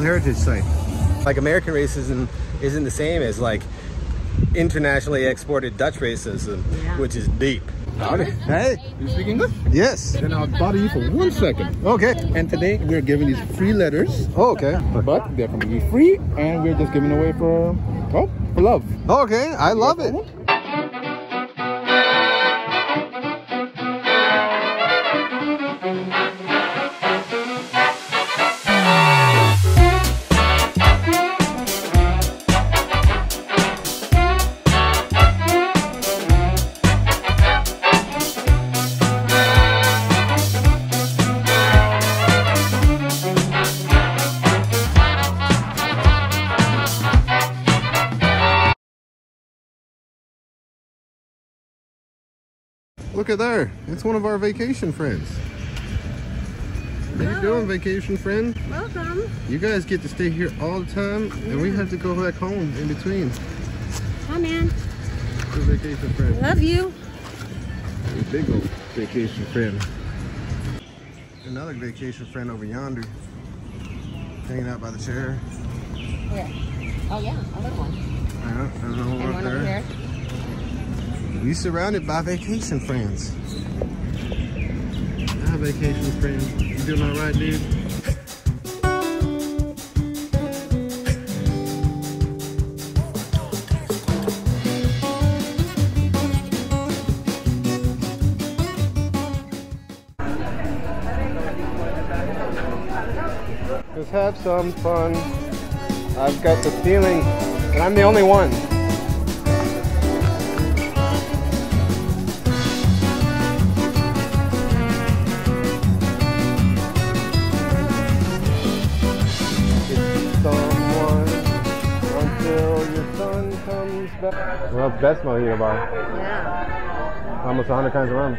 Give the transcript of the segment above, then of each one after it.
World Heritage Site. Like American racism isn't the same as like internationally exported Dutch racism, Yeah. which is deep. Howdy. Hey, You speak English? yes. Then I'll bother you for one second. Okay. And today we're giving these free letters, Oh, okay. but they're going to be free, and we're just giving away for, oh, for love. Okay, I love it. Look at there. It's one of our vacation friends. How you doing, vacation friend? Welcome. You guys get to stay here all the time, and we have to go back home in between. Come man. The vacation friend. Love you. A big old vacation friend. Another vacation friend over yonder. Hanging out by the chair. Where? Oh yeah, another one. I And what one up over there. Here. We surrounded by vacation friends. Hi, vacation friends. You doing all right, dude? Let's have some fun. I've got the feeling that I'm the only one. Well, it's best mojito bar. Yeah. Almost 100 kinds of rum.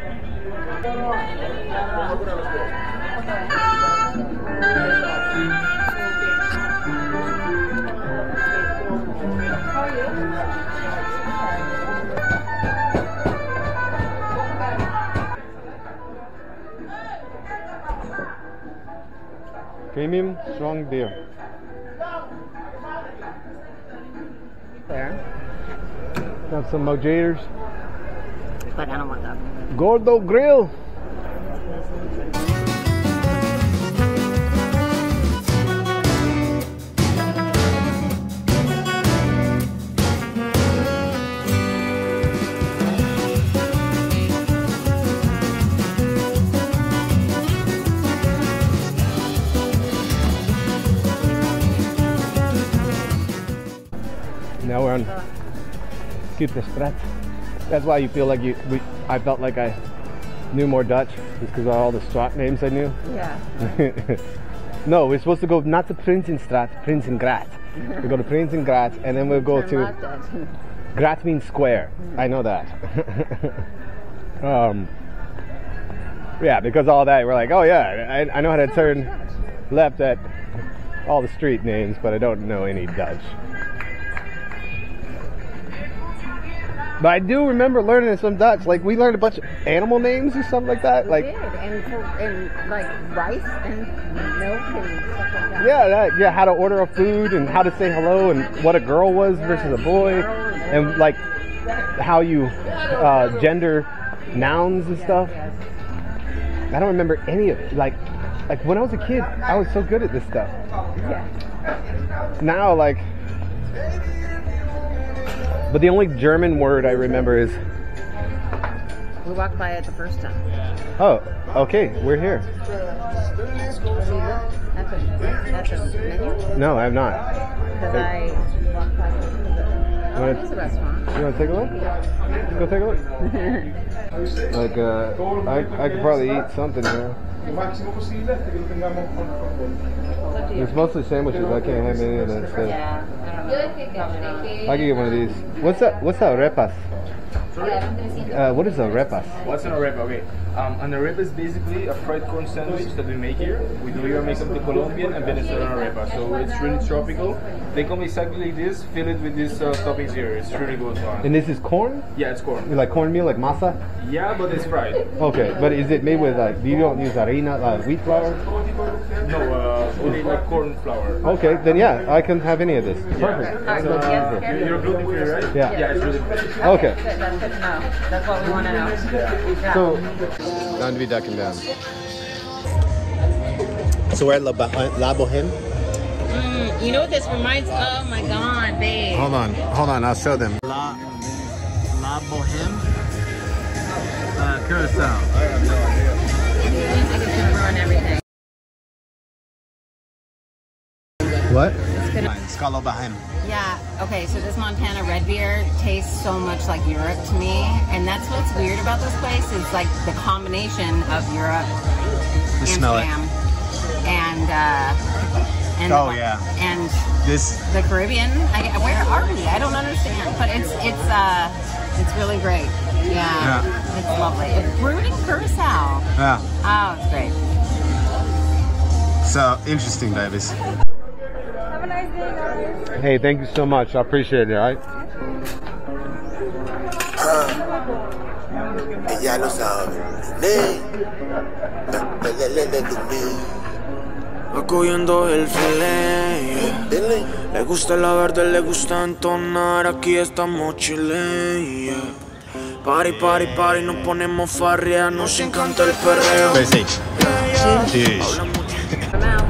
Premium strong beer. Some mojitos. But I don't want that. Gordo Grill. That's why you feel like you. We, I felt like I knew more Dutch, just because of all the straat names I knew. Yeah. no, we're supposed to go not to Prinsenstraat, Prinsengraat. we go to Prinsengraat, and then we'll go to. Graat means square. I know that. um, yeah, because all that, we're like, oh yeah, I, I know how to turn left at all the street names, but I don't know any Dutch. But I do remember learning some Dutch. Like we learned a bunch of animal names or something like that. We Like did, and and like rice and milk and stuff like that. yeah, that, yeah, how to order a food and how to say hello and what a girl was versus a boy, and like how you uh, gender nouns and stuff. Yes. I don't remember any of it. Like, like when I was a kid, I was so good at this stuff. Yeah. Now, like, but the only German word I remember is, We walked by it the first time. oh, okay, we're here. What do you look at the, at the menu? No, I have not. Because I walked by it. Oh, Wanna- it is a restaurant. You want to take a look? Go take a look. like, uh, I, I could probably eat something here. It's up to you. It's mostly sandwiches. I can't have any of that stuff. Yeah, I don't know. I can get one of these. What's that? What's that repas? Uh, what is a repas? What's an arepa? Okay, um, an arepa is basically a fried corn sandwich that we make here. We do here make up the Colombian and Venezuelan arepa, so it's really tropical. They come exactly like this, fill it with these uh, toppings here. It's really good one. And this is corn? Yeah, it's corn. You like cornmeal, like masa? Yeah, but it's fried. Okay, but is it made with like? You don't use harina, uh, wheat flour? No, uh, only like corn flour. Okay, then yeah, I can have any of this. Perfect. All right, So, uh, yes. you're gluten free, right? Yeah. Yeah, it's really good. Okay. Good, that's good to know. That's what we want to know. Yeah. So, time to be ducking down. So we're at La, Ba- La Boheme. Mm, you know what this reminds? Oh my God, babe. Hold on, hold on, I'll show them. La, La Boheme, uh, Curacao. I think it's gonna ruin everything. What? It's gonna. It's called La Boheme. Yeah. Okay. So this Montana red beer tastes so much like Europe to me, and that's what's weird about this place is like the combination of Europe, smell it. Amsterdam, and uh, and Oh, yeah. and This, the Caribbean. I, where are we? I don't understand, but it's it's uh it's really great. Yeah, Yeah. it's lovely. It's brewed in Curacao. yeah. Oh, it's great. So interesting, Davis. Have a nice day, guys. Hey, thank you so much. I appreciate it. All right. Ella lo sabe. Le, le, le, le, le, Va cogiendo el filé. Dile. Le gusta la verde, le gusta entonar. Aquí estamos chile. Yeah. Party, party, party, nos ponemos farria. Nos encanta el perreo. Cheers. Habla mucho. I'm out.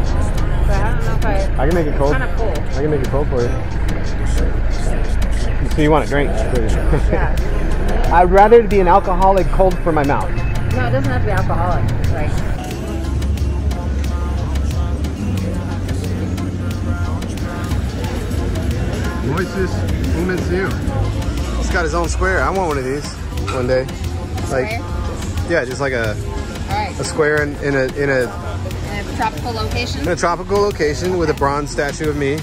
But I don't know if I. I can make it cold. Kind of. I can make it cold for you. So you want a drink? Yeah. I'd rather it be an alcoholic cold for my mouth. No, it doesn't have to be alcoholic. Like. Moises Umensiu. He's got his own square. I want one of these one day. Like, yeah, just like a, right. a square in, in a in a In a tropical location. in a tropical location with a bronze statue of me.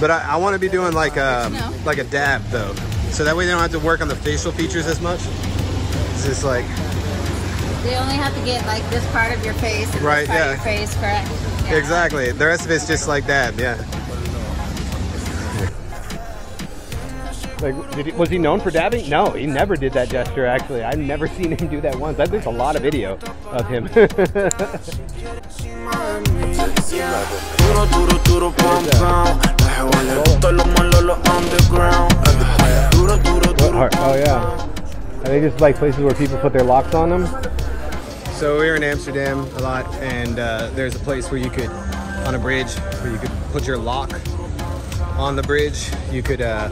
But I, I want to be doing like a Good to um, know. like a dab though, so that way they don't have to work on the facial features as much. It's just like They only have to get like this part of your face. And Right, yeah. Face, correct? Yeah. exactly. The rest of it's just like dab, yeah. Like, did he, was he known for dabbing? No, he never did that gesture. Actually, I've never seen him do that once. I- There's a lot of video of him. Oh yeah. Are they just like places where people put their locks on them? So we were in Amsterdam a lot, and uh, there's a place where you could, on a bridge, where you could put your lock on the bridge. You could, uh,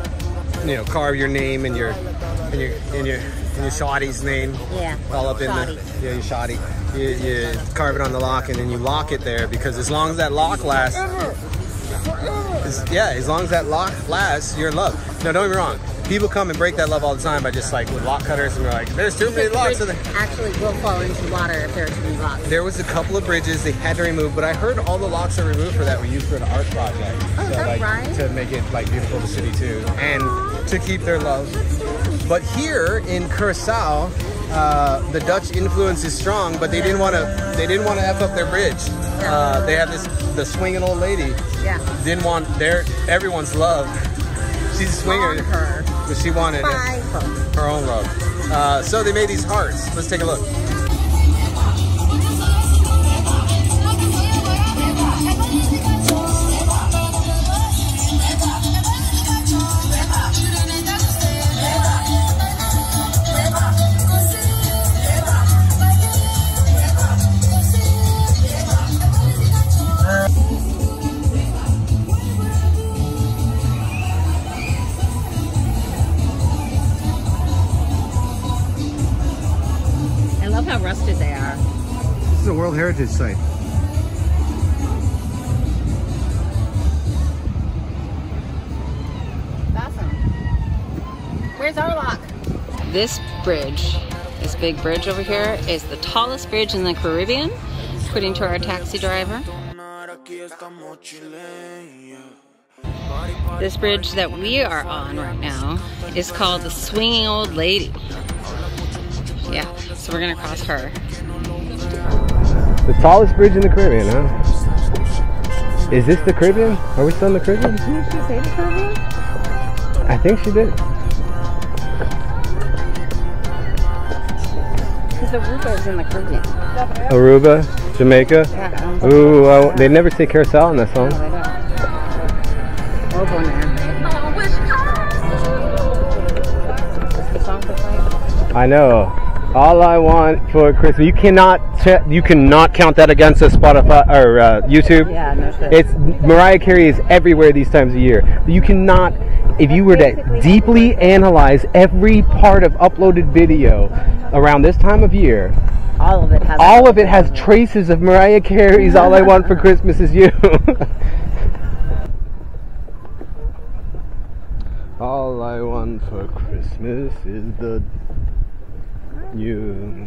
you know, carve your name and your and your and your and your shoddy's name Yeah. all up in Shoddy. the yeah, your shoddy. You, you carve it on the lock, and then you lock it there because as long as that lock lasts, as- yeah, as long as that lock lasts, you're in love. No, don't get me wrong. People come and break that love all the time by just like with lock cutters, and they're like, "There's too many locks." in there." actually will fall into water if there are too many locks. There was a couple of bridges they had to remove, but I heard all the locks are removed for that were used for an art project. Oh, that like right? to make it like beautiful the city too, and to keep their love. But here in Curacao, uh, the Dutch influence is strong, but they didn't want to. They didn't want to f up their bridge. Uh, they have this the swinging old lady Yeah. didn't want their everyone's love. She's a swinger, her. but she wanted her. her own love. Uh, so they made these hearts. Let's take a look. This bridge, this big bridge over here, is the tallest bridge in the Caribbean, according to our taxi driver. Aquí estamos chile. yeah. This bridge that we are on right now is called the Swinging Old Lady. Yeah, so we're gonna cross her. The tallest bridge in the Caribbean, huh? Is this the Caribbean? Are we still in the Caribbean? Didn't she say the Caribbean? I think she did. Because Aruba is in the Caribbean. Aruba. Jamaica. Yeah. Ooh, uh, they never say Curacao in that song. No, they don't. We're going there. Song? I know. All I want for Christmas. You cannot. You cannot count that against us Spotify or uh, YouTube. Yeah, no shit. It's Mariah Carey is everywhere these times of year. You cannot, if you were to deeply analyze every part of uploaded video around this time of year, all of it has. all of it has traces of Mariah Carey's "All I Want for Christmas Is You." all I want for Christmas is the you.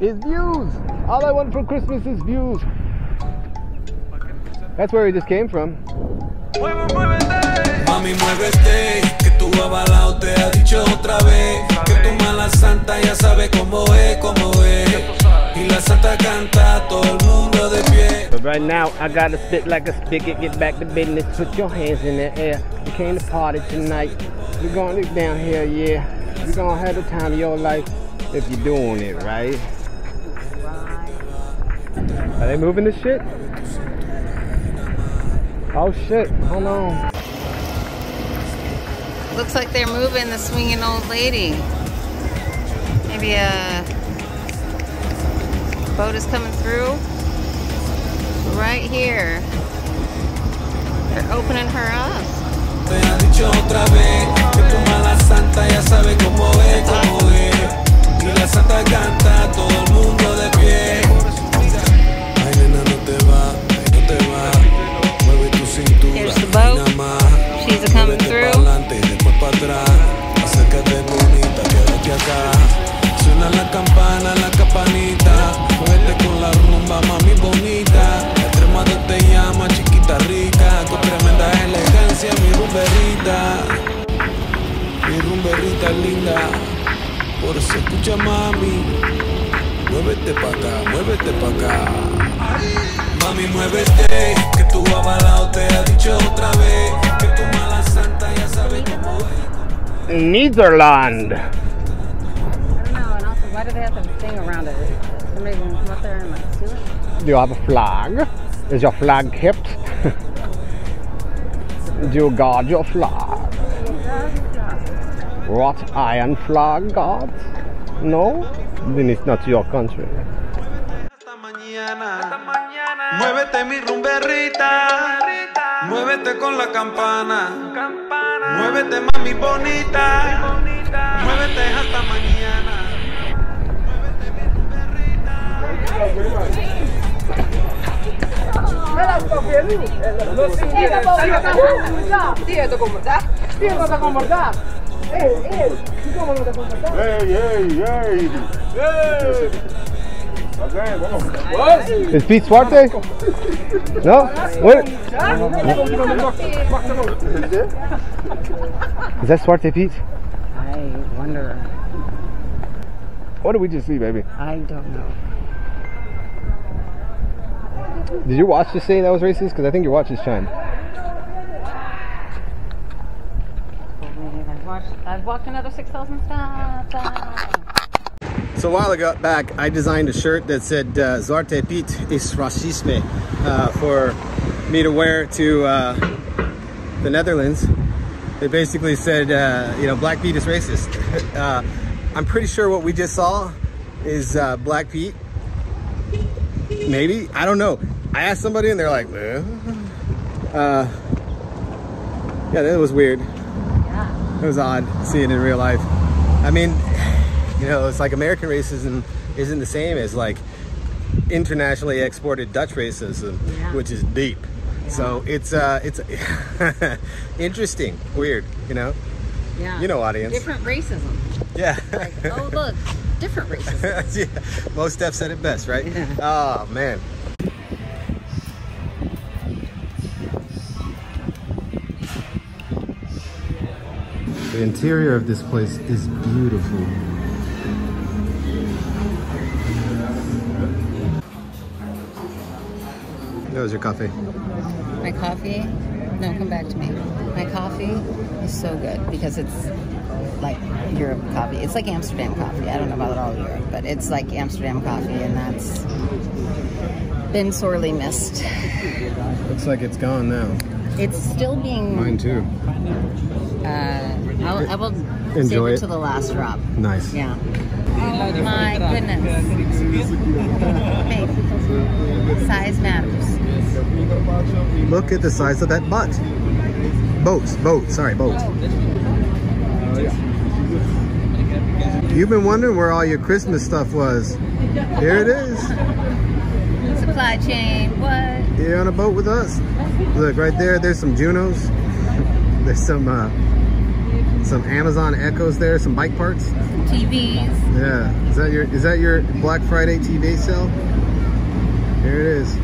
Is views. All I want for Christmas is views. That's where we just came from. Mami, muévete, que tu avalao te ha dicho otra vez Que tu mala santa ya sabe cómo es, cómo es Y la santa canta, todo el mundo de pie But right now, I gotta spit like a spigot, get back to business, put your hands in the air. You came to party tonight. You're gonna live down here, yeah. You're gonna have the time of your life if you're doing it, right? Are they moving this shit? Oh shit, hold on. Looks like they're moving the swinging old lady. Maybe a boat is coming through. Right here. They're opening her up. Te rumberita linda. Por eso escucha, mami. Muévete pa' acá, muévete pa' acá. Mami, muévete, que tu te ha dicho otra vez. Que tu mala santa ya sabe cómo es. Netherland. Do? Do you have a flag? Is your flag kept? Do you guard your flag? What iron flag guard? No? Then it's not your country. Hasta mañana. Muévete mi rumberrita. Muévete con la campana. Muévete mami bonita. Muévete hasta mañana. ¡Ey, ey, ey! Ok, vamos. Is Pete Swarte? No? What? Is that Swarte Pete? I wonder. What did we just see, baby? I don't know. Did your watch just say that was racist? Because I think your watch is chimed. I've walked another 6,000 steps. So a while ago back, I designed a shirt that said uh, "Zwarte Piet is racisme" uh, for me to wear to uh, the Netherlands. It basically said, uh, you know, Black Pete is racist. uh, I'm pretty sure what we just saw is uh, Black Pete. Maybe I don't know. I asked somebody and they're like, uh, yeah, that was weird. It was odd seeing it in real life. I mean, you know, it's like American racism isn't the same as like internationally exported Dutch racism, Yeah. which is deep. So it's uh, it's interesting, weird, you know. Yeah. You know, audience. Different racism. Yeah. Like, oh, look, different racism. yeah. Most Steph said it best, right? Yeah. Oh man. The interior of this place is beautiful. That was your coffee. My coffee? No, come back to me. My coffee coffee is so good because it's like Europe coffee. It's like Amsterdam coffee. I don't know about all Europe, but it's like Amsterdam coffee, and that's been sorely missed. Looks like it's gone now. It's still being. Mine too. Uh, I'll, I will Enjoy save it it. to the last drop. Nice. Yeah. Oh my goodness. Hey, size matters. Look at the size of that butt. Boat, boat, sorry, boat. You've been wondering where all your Christmas stuff was. Here it is. Supply chain, what? You're on a boat with us. Look, right there, there's some Junos. There's some uh, some Amazon Echoes there, some bike parts. TVs. Yeah. Is that your is that your Black Friday TV sale? Here it is.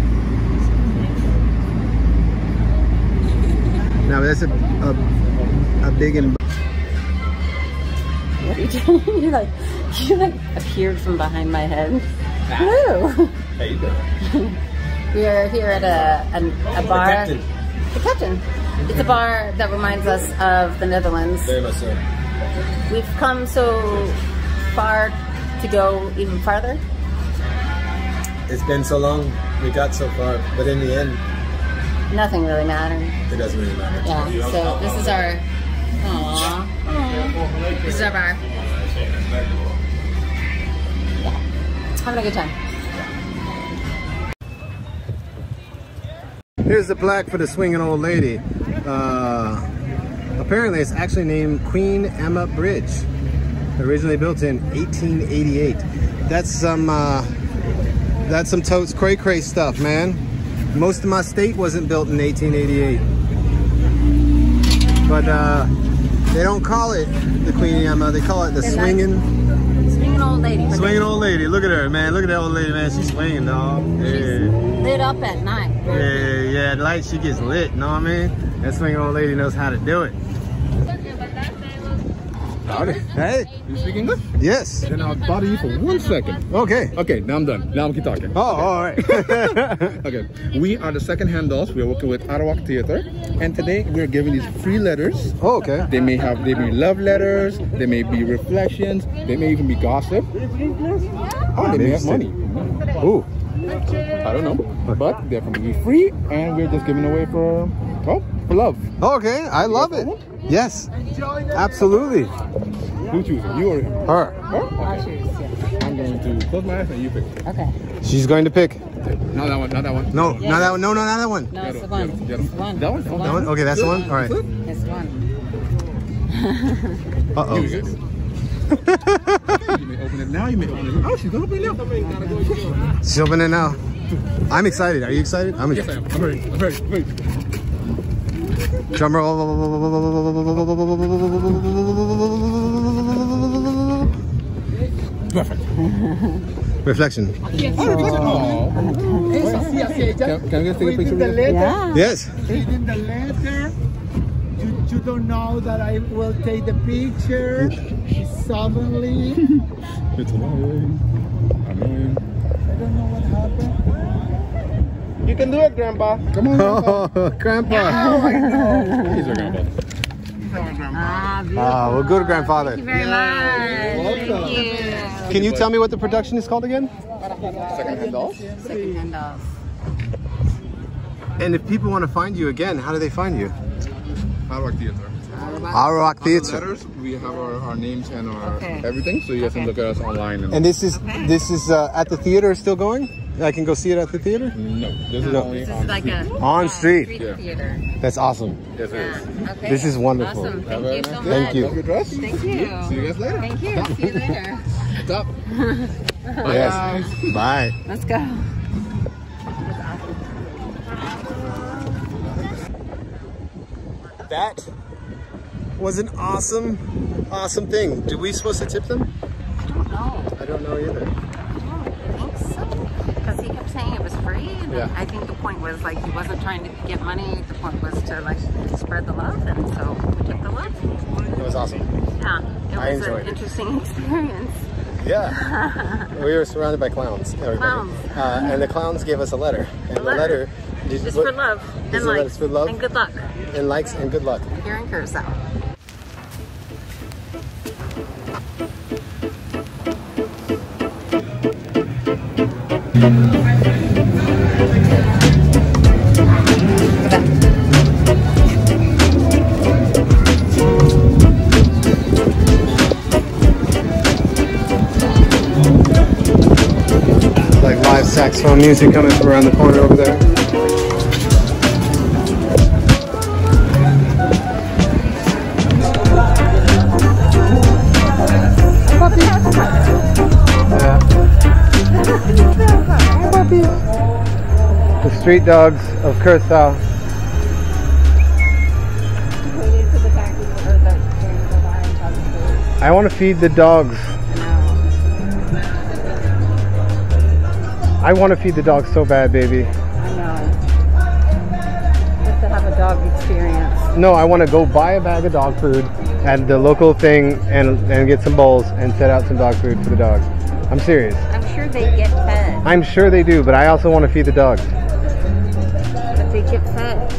Now that's a a, a big and What are you doing? you like, you like appeared from behind my head. Ah. Hello. How you doing? We are here at a, an a bar. captain. The captain. It's a bar that reminds us of the Netherlands. very much so. We've come so far to go even farther. It's been so long, we got so far, but in the end, Nothing really mattered. it doesn't really matter. Yeah. So this is our. Aww. This is our bar. Yeah. Having a good time. Here's the plaque for the swinging old lady. Uh, apparently, it's actually named Queen Emma Bridge. Originally built in 1888. That's some uh, that's some totes cray cray stuff, man. Most of my state wasn't built in 1888, but uh, they don't call it the Queen Emma. They call it the like- swinging Swinging old lady. swinging old lady. Look at her, man. Look at that old lady, man. She's swinging, dog. Yeah. Lit up at night. Yeah, yeah, the light she gets lit, know what I mean? That swinging old lady knows how to do it. Howdy. Hey, You speak English? yes. Then I'll bother you for one second. Okay. Okay, now I'm done. Now I'm keep talking. Oh, all right. Okay, we are the second hand dolls. We are working with Arawak Theater, and today we are giving these free letters. oh, okay. They may have, they may be love letters. They may be reflections. They may even be gossip. Oh, they may have money. Ooh, I don't know, but they're going to be free, and we're just giving away for oh for love. okay. I love it. Yes, absolutely. Who chooses? You or him? Her. Her? Okay. I'm going to close my eyes and you pick. Okay. She's going to pick. Not that one. Not that one. No, not that one. No, no, not that one. No, The it's the one. the other- It's the one. That one? That one? Okay, that's the one. All right. It's the one. Uh oh. go. you may open it now. You may open it. Oh, she's gonna open it now. She's opening it now. I'm excited. Are you excited? I'm Yes, I excited. am. I'm ready. I'm ready. I'm ready. Drum roll. Perfect. Oh, reflection. Oh. Can, can I just take a picture? the of you? letter, Yeah. Yes. reading the letter. You, you don't know that I will take the picture. Suddenly, It's annoying. Annoying. I don't know what happened. You can do it, Grandpa. Come on, Grandpa. Oh, Grandpa. He's our Grandpa. Ah, beautiful. Ah, well, good grandfather. Thank you very much. Thank you. Can you tell me what the production is called again? Second hand dolls. Second hand dolls. And if people want to find you again, how do they find you? Arawak Theater. Arawak On the Theater. letters, we have our, our names and our Okay. everything, so you guys can look at us online. And, And this is this is uh, at the theater still going? I can go see it at the theater. no, this is only This is on like street. a On street. street Yeah. theater. That's awesome. Yes, it Yeah. is. Okay. This is wonderful. Awesome. Thank a you so much. Thank you. Love your dress. Thank you. See you guys later. Thank you. See you later. Stop. Yes. Bye. Let's go. That was an awesome, awesome thing. Did we supposed to tip them? I don't know either. I think so. Because he kept saying it was free. And Yeah. I think the point was like he wasn't trying to get money. The point was to like spread the love. And so we took the love. It was awesome. Yeah. It I was enjoyed an it. interesting experience. Yeah. we were surrounded by clowns. Everybody. Clowns. Uh, and the clowns gave us a letter. And the letter. letter. did- Just what- for love. Is And it like, letters for love? And good luck. and likes and good luck. Here in Curacao. Saxophone music coming from around the corner over there. Street dogs of Curacao. I want to feed the dogs. I want to feed the dogs so bad, baby. I know. Just to have a dog experience. No, I want to go buy a bag of dog food at the local thing and and get some bowls and set out some dog food for the dogs. I'm serious. I'm sure they get fed. I'm sure they do, but I also want to feed the dogs. They get fed.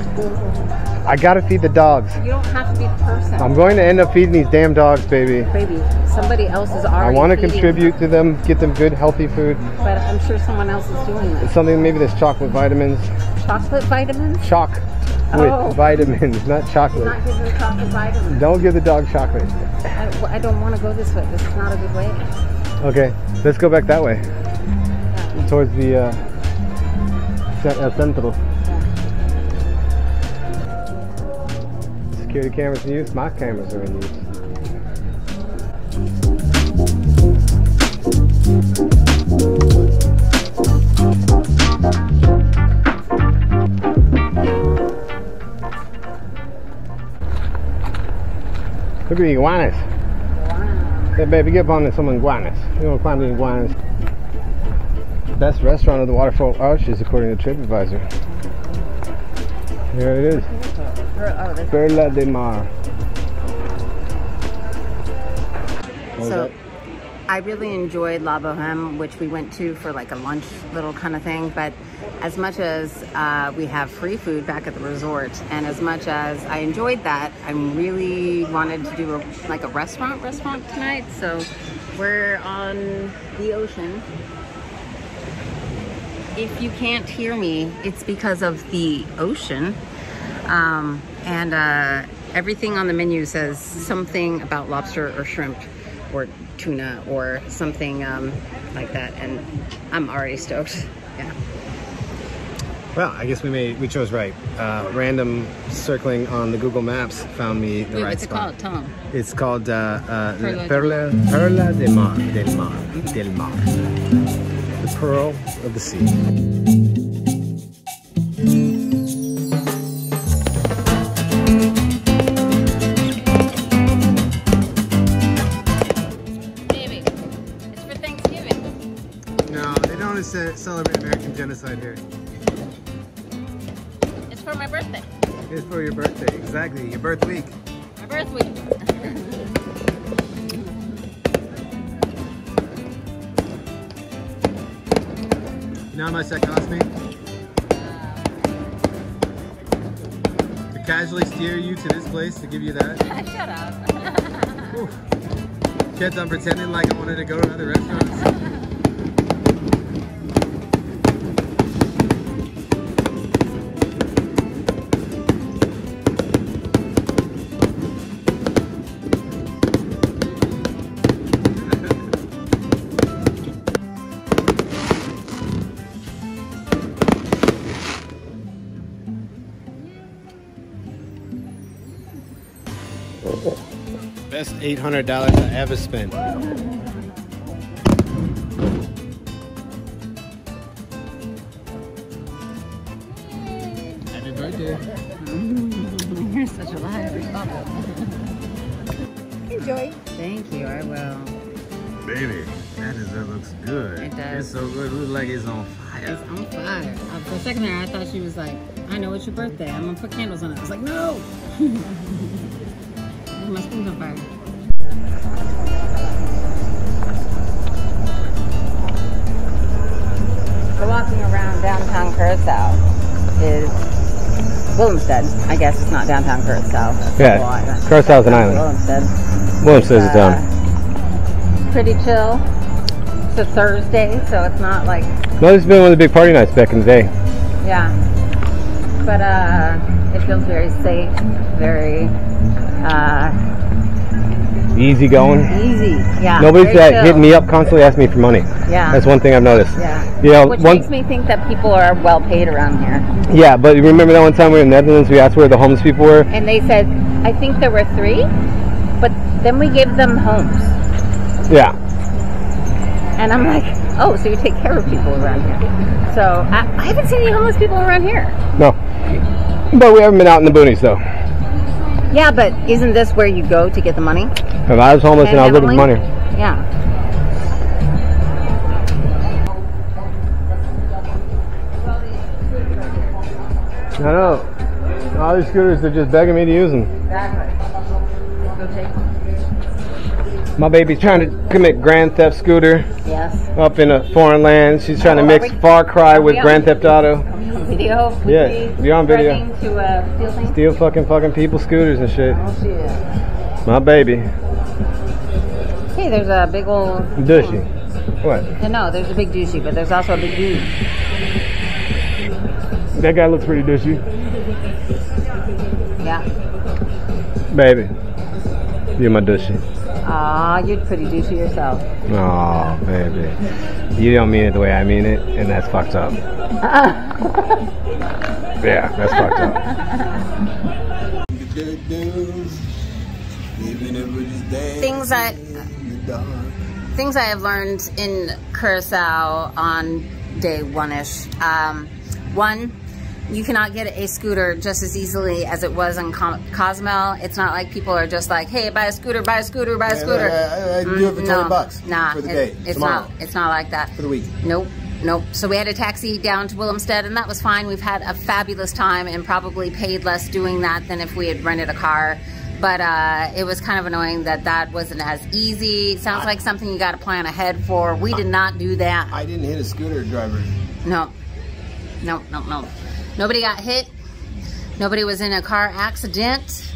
I gotta feed the dogs. You don't have to be the person. I'm going to end up feeding these damn dogs, baby. Baby, somebody else is already. I want to contribute to them, get them good, healthy food. But I'm sure someone else is doing this. Something maybe there's chocolate vitamins. Chocolate vitamins? Chalk with Oh. vitamins, not chocolate. Not give them chocolate vitamins. Don't give the dog chocolate. I, I don't want to go this way. This is not a good way. Okay, let's go back that way. Towards the uh, ce- Security cameras in use. My cameras are in use. Look at the iguanas. Hey baby, get up on some iguanas. You want to climb the iguanas? Best restaurant of the Waterfort Arches according to TripAdvisor. Here it is. Oh, Perla de Mar. So? I really enjoyed La Boheme, which we went to for like a lunch little kind of thing. But as much as uh, we have free food back at the resort, and as much as I enjoyed that, I really wanted to do a, like a restaurant restaurant tonight. So we're on the ocean. If you can't hear me, it's because of the ocean. Um, and uh, everything on the menu says something about lobster or shrimp or tuna or something um, like that. And I'm already stoked. Yeah. Well, I guess we made we chose right. Uh, random circling on the Google Maps found me the Wait, right what's it spot. called? Tell 'em. It's called uh, uh, Perla. Perla, Perla de Mar, del Mar, del Mar, the pearl of the sea. Genocide here. It's for my birthday. It's for your birthday, exactly, your birth week. My birth week. You know how much that cost me? To casually steer you to this place to give you that? Shut up. Kept on pretending like I wanted to go to other restaurants. Best $800 I ever spent. Happy birthday. You're such a liar. Enjoy. Thank you, I will. Baby, that dessert looks good. It does. It's so good. It looks like it's on fire. It's on fire. Uh, for a second there, I thought she was like, I know it's your birthday. I'm gonna put candles on it. I was like, no! Curacao is Willemstad. I guess it's not downtown Curacao. That's Yeah, Well, is an island. Willemstad. Willemstad's a town. Uh, pretty chill. It's a Thursday, so it's not like No, this has been one of the big party nights back in the day. yeah. But uh, it feels very safe, very uh, Easy going. easy. Yeah. Nobody's uh, hitting me up constantly asking me for money. Yeah. That's one thing I've noticed. Yeah. You know, Which one, makes me think that people are well paid around here. yeah, but you remember that one time we were in the Netherlands, we asked where the homeless people were? And they said, I think there were three, but then we gave them homes. Yeah. And I'm like, oh, so you take care of people around here. So I, I haven't seen any homeless people around here. No. But we haven't been out in the boonies though. Yeah, but isn't this where you go to get the money? If I was homeless and I was looking for money. Yeah. I know. All these scooters, they're just begging me to use them. Exactly. My baby's trying to commit Grand Theft Scooter Yes. up in a foreign land. She's trying to Oh, mix we- Far Cry with Grand Theft Auto. Video? Would Yeah, you're on video. To uh, steal? Steal fucking fucking people's scooters and shit. Oh, shit. My baby. Hey, there's a big old. Dushi. What? No, no, there's a big douchey, but there's also a big dude. That guy looks pretty douchey. Yeah. Baby. You're my douchey. Aw, you're pretty douchey yourself. Oh, baby. You don't mean it the way I mean it, and that's fucked up. Yeah, that's fucked up. Things that things I have learned in Curacao on day one-ish. Um, one, you cannot get a scooter just as easily as it was in Com- Cozumel. It's not like people are just like, "Hey, buy a scooter, buy a scooter, buy a scooter." I, I, I do it for Mm, 20 no, bucks Nah, for the it- day. it's tomorrow. not. It's not like that. For the week. Nope. Nope. So we had a taxi down to Willemstad, and that was fine. We've had a fabulous time, and probably paid less doing that than if we had rented a car. But uh, it was kind of annoying that that wasn't as easy. Sounds like something you got to plan ahead for. We did not do that. I didn't hit a scooter driver. No. No, no, no. Nobody got hit. Nobody was in a car accident.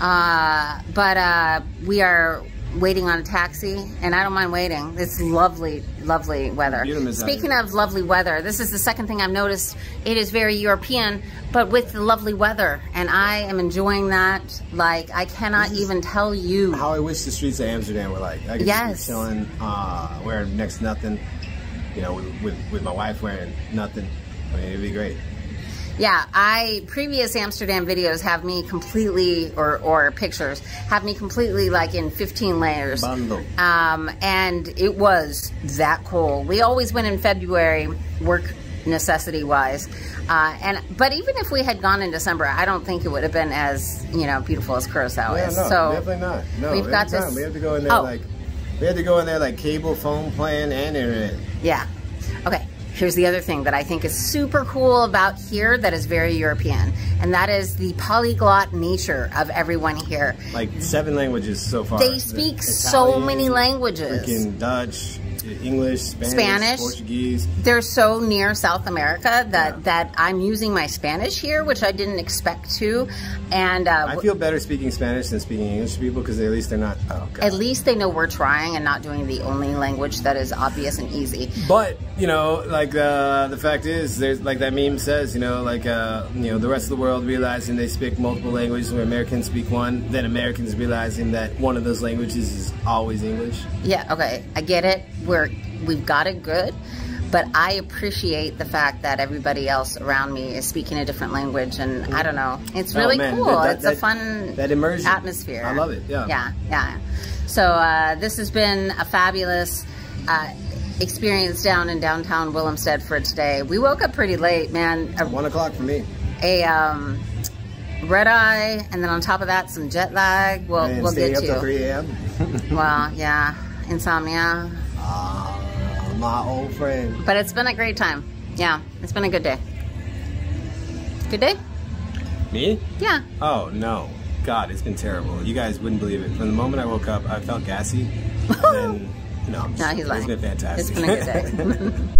Uh, but uh, we are waiting on a taxi, and I don't mind waiting. It's lovely, lovely weather. Speaking of lovely weather, this is the second thing I've noticed. It is very European, but with the lovely weather, and I am enjoying that. Like, I cannot even tell you. How I wish the streets of Amsterdam were like. I could Yes. chilling, uh, wearing next to nothing. You know, with, with, with my wife wearing nothing. I mean, it'd be great. Yeah, I previous Amsterdam videos have me completely, or or pictures have me completely like in 15 layers. Bundle. Um, and it was that cool. We always went in February, work necessity wise. Uh, and but even if we had gone in December, I don't think it would have been as you know beautiful as Curacao Yeah, is. no, so definitely not. No, we've got time. this- We have to go in there Oh. like. We had to go in there like cable, phone plan, and internet. Yeah. Here's the other thing that I think is super cool about here that is very European, and that is the polyglot nature of everyone here. Like seven languages so far. They The speak so many languages. Freaking Dutch, English, Spanish, Spanish. Portuguese. They're so near South America that Yeah. that I'm using my Spanish here, which I didn't expect to, and uh, I feel better speaking Spanish than speaking English to people because at least they're not. Oh at least they know we're trying and not doing the only language that is obvious and easy. But you know, like uh, the fact is, there's like that meme says, you know, like uh, you know, the rest of the world realizing they speak multiple languages where Americans speak one, then Americans realizing that one of those languages is always English. Yeah, okay, I get it. We're we've got it good, but I appreciate the fact that everybody else around me is speaking a different language, and I don't know, it's Oh, really man, cool. that- that- it's a fun that immersion. atmosphere. I love it, yeah. yeah, yeah. So uh, this has been a fabulous. Uh, experience down in downtown Willemstad for today. We woke up pretty late, man. A, One o'clock for me. a um, red eye, and then on top of that, some jet lag. We'll we'll get up till to. 3 a.m. Well, yeah, insomnia uh, my old friend. But it's been a great time. Yeah, it's been a good day. Good day? Me? Yeah. Oh, no. God, it's been terrible. You guys wouldn't believe it. From the moment I woke up, I felt gassy. then, no, no, he's lying. It's been fantastic. It's been a good day.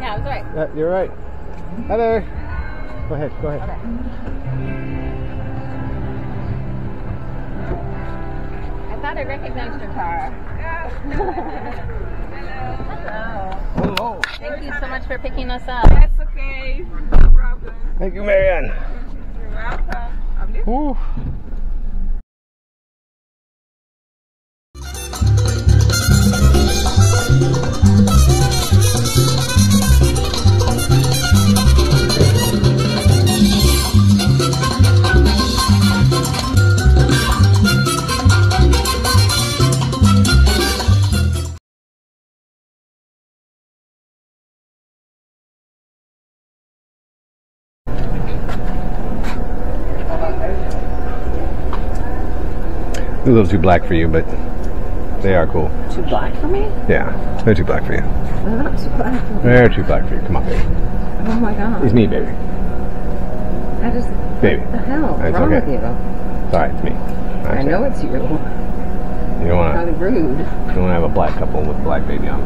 yeah, I was right. Yeah, you're right. Hello. Go ahead. Go ahead. Okay. I thought I recognized your car. Hello. Hello. Thank you so much for picking us up. That's okay. No problem. Thank you, Marianne. You're welcome. Woo. A little too black for you, but they are cool. Too black for me? Yeah, they're too black for you. They're not too black for me. They're too black for you. Come on, baby. Oh my god. It's me, baby. I just. Baby. What the hell? It's wrong okay. with you? It's alright, it's me. I know it's you. You don't want Kind to. of rude. You don't want to have a black couple with a black baby on.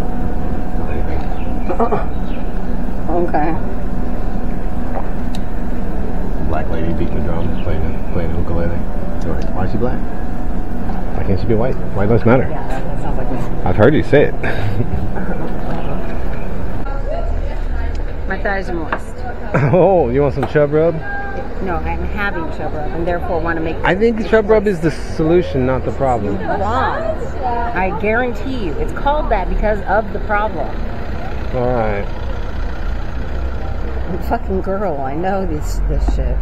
Okay. Black lady beating the drums, playing playing ukulele. Why is she black? Why can't she be white? White lives matter. Yeah, that, sounds like me. I've heard you say it. My thighs are moist. oh, you want some chub rub? No, I'm having chub rub and therefore want to make. I think chub rub is the solution, not the problem. wrong. I guarantee you, it's called that because of the problem. All right. I'm a fucking girl. I know this this shit.